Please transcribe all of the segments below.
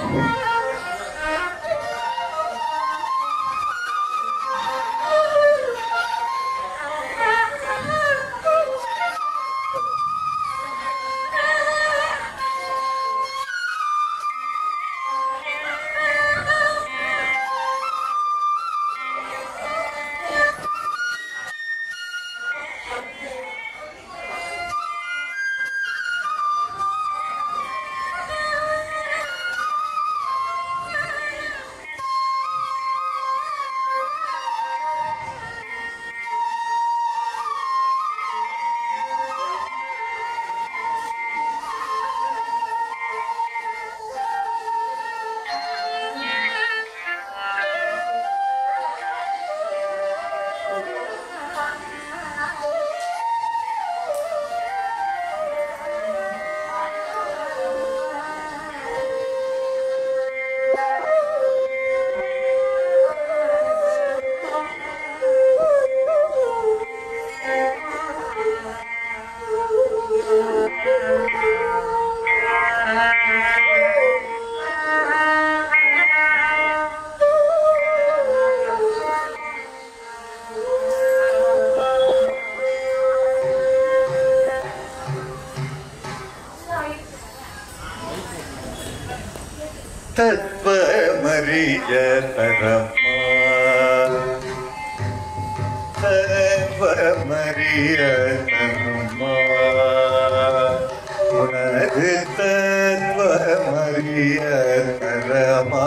Yeah. அரிய தரமா தேவமரிய தருமா உனது தேவமரிய தரமா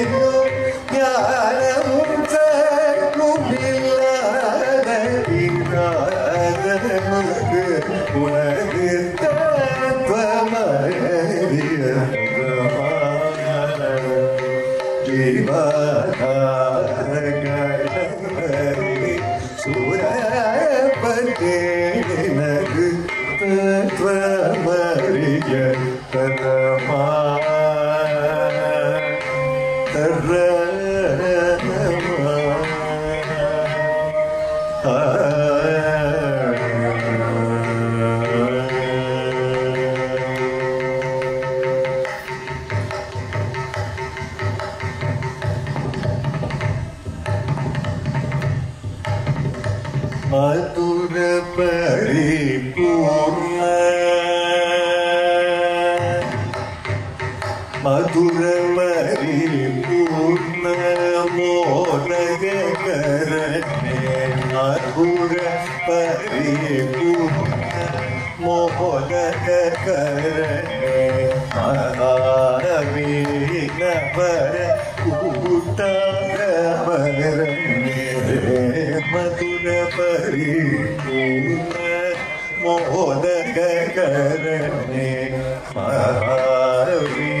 gura pari mohana kare mahara vina vare uta vare madura pari mohana kare mahara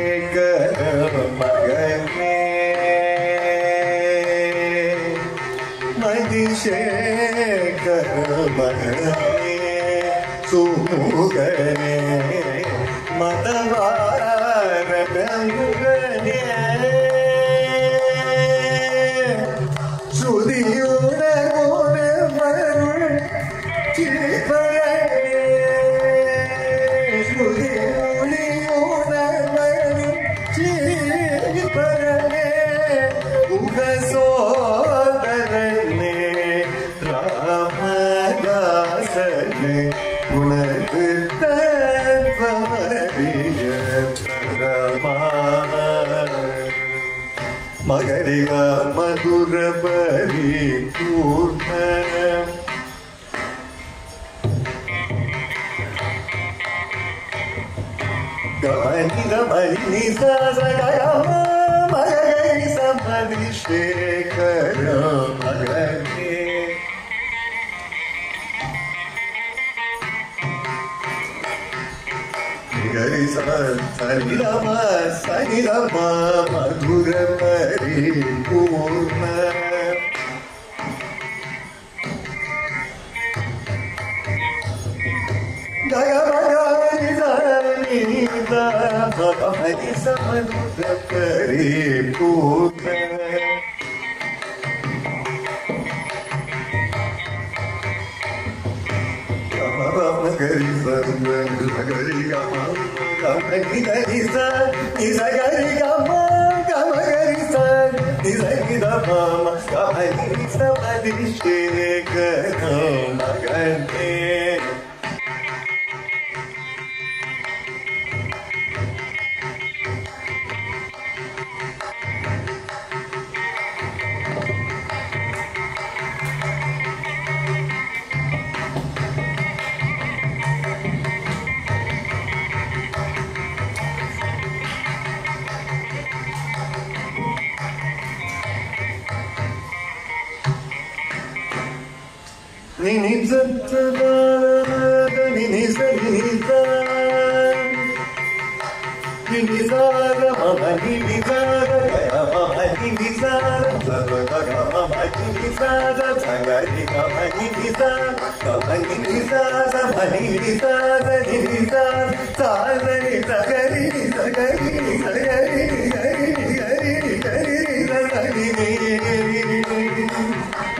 ತೂಗನೆ ಮತವಾರ ಬೆಂಗುಗನೇ ಗಮನಿ ಗಮನಿ ನಿಜ ಜಗ ಮಗೈ ಸಮಿ ಶೇಖರ ಮಗನೇ ಗರಿ ಸರಿ ರಮ ಸರಿ ರಮ ಮಧುರ ಪರಿ ಪೂರ್ಣ فرحني سعد وتفاريك وكلام I'm నిజని నిజ నిజ నిజార మమ నిజార మమ నిజార సర్వగ మమ నిజార సంగరి మమ నిజార మమ నిజార మమ నిజార నిజార సాగరి సగరి సగరి సగరి సగరి సగరి సగరి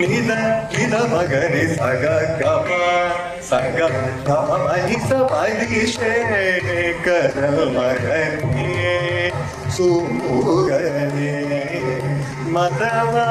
నిద నిద మగని సగ గమ సగ గమ మని సమదిషే కరల్ మగని సుమగని మదవా